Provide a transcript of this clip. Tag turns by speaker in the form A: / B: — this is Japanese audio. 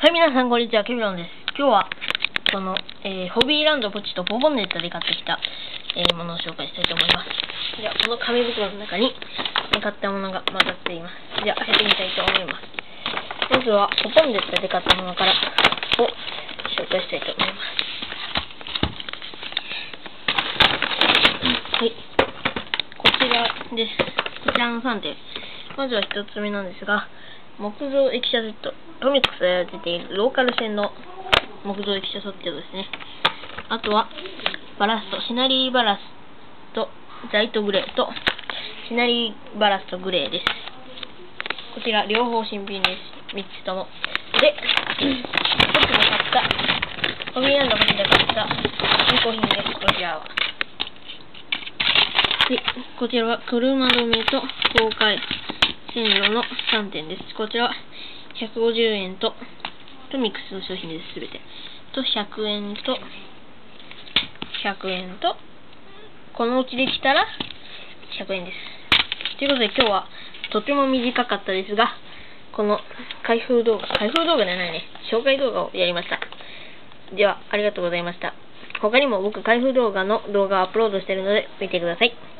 A: はい、皆さん、こんにちは。ケビロンです。今日は、この、えーホビーランドポチとボボンネットで買ってきた、えーものを紹介したいと思います。じゃあ、この紙袋の中に、買ったものが混ざっています。じゃあ、開けてみたいと思います。まずは、ボボンネットで買ったものから、を紹介したいと思います。はい。こちらです。こちらの3点。まずは1つ目なんですが、木造駅舎セット。トミックスでやっているローカル線の木造駅舎セットですね。あとは、バラスト、シナリーバラスト、ザイトグレーと、シナリーバラストグレーです。こちら、両方新品です。3つとも。で、僕が買った、ホビーランドこちら買った、中古品です。こちらは。で、こちらは車止めと公開線路の3点です。こちらは150円と、トミックスの商品です、すべて。と、100円と、100円と、このうちできたら100円です。ということで今日はとても短かったですが、この開封動画、開封動画じゃないね、紹介動画をやりました。では、ありがとうございました。他にも僕開封動画の動画をアップロードしてるので見てください。